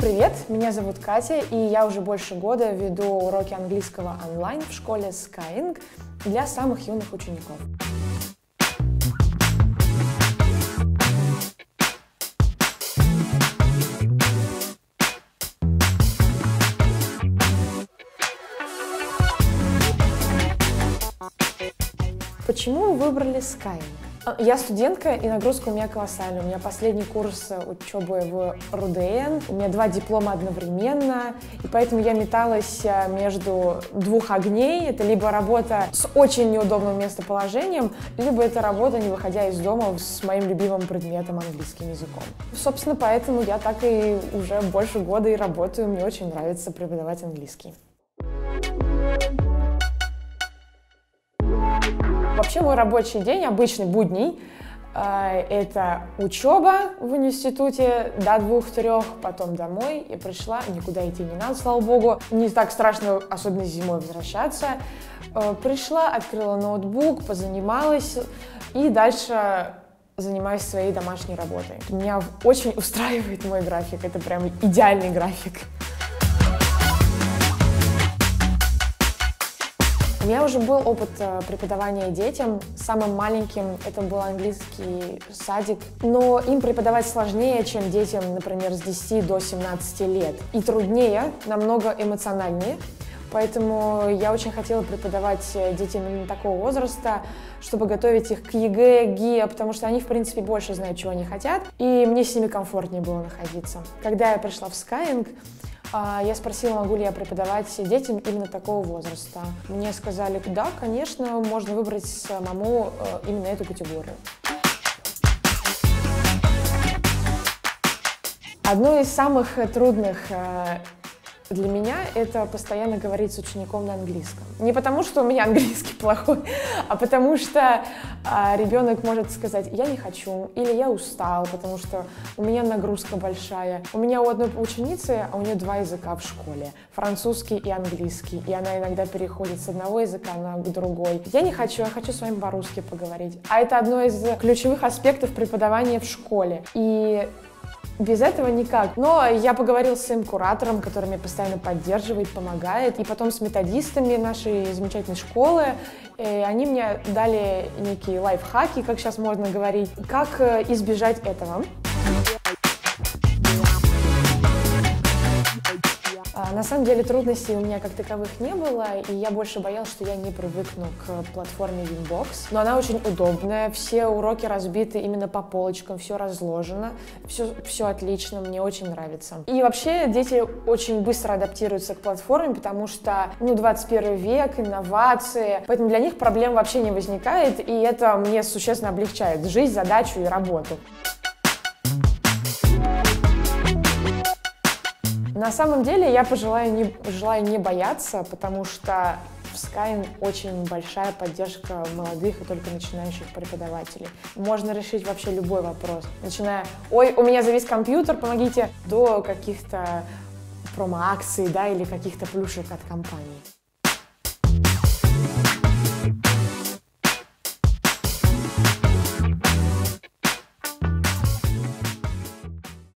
привет! Меня зовут Катя, и я уже больше года веду уроки английского онлайн в школе Skyeng для самых юных учеников. Почему выбрали Skyeng? Я студентка, и нагрузка у меня колоссальная. У меня последний курс учебы в РУДН, у меня два диплома одновременно, и поэтому я металась э, между двух огней. Это либо работа с очень неудобным местоположением, либо это работа, не выходя из дома, с моим любимым предметом английским языком. Собственно, поэтому я так и уже больше года и работаю. Мне очень нравится преподавать английский. Вообще мой рабочий день, обычный будний, э, это учеба в институте до двух-трех, потом домой. Я пришла, никуда идти не надо, слава богу. Не так страшно, особенно зимой, возвращаться. Э, пришла, открыла ноутбук, позанималась и дальше занимаюсь своей домашней работой. Меня очень устраивает мой график, это прям идеальный график. Меня уже был опыт э, преподавания детям. Самым маленьким это был английский садик. Но им преподавать сложнее, чем детям, например, с 10 до 17 лет. И труднее, намного эмоциональнее. Поэтому я очень хотела преподавать э, детям именно такого возраста, чтобы готовить их к ЕГЭ, ГИА, потому что они, в принципе, больше знают, чего они хотят, и мне с ними комфортнее было находиться. Когда я пришла в Skyeng, я спросила, могу ли я преподавать детям именно такого возраста. Мне сказали, да, конечно, можно выбрать самому э, именно эту категорию. Одно из самых трудных э, для меня это постоянно говорить с учеником на английском. Не потому, что у меня английский плохой, а потому что а, ребенок может сказать, я не хочу, или я устал, потому что у меня нагрузка большая. У меня у одной ученицы, а у нее два языка в школе, французский и английский, и она иногда переходит с одного языка на другой. Я не хочу, я хочу с вами по-русски поговорить. А это одно из ключевых аспектов преподавания в школе. И без этого никак. Но я поговорил с своим куратором, который меня постоянно поддерживает, помогает. И потом с методистами нашей замечательной школы. И они мне дали некие лайфхаки, как сейчас можно говорить, как э, избежать этого. На самом деле трудностей у меня как таковых не было, и я больше боялась, что я не привыкну к платформе Winbox. Но она очень удобная, все уроки разбиты именно по полочкам, все разложено, все, все отлично, мне очень нравится. И вообще дети очень быстро адаптируются к платформе, потому что, ну, 21 век, инновации, поэтому для них проблем вообще не возникает, и это мне существенно облегчает жизнь, задачу и работу. На самом деле я пожелаю не, желаю не бояться, потому что в Skyeng очень большая поддержка молодых и только начинающих преподавателей. Можно решить вообще любой вопрос, начиная «Ой, у меня завис компьютер, помогите!» до каких-то промо-акций, да, или каких-то плюшек от компании.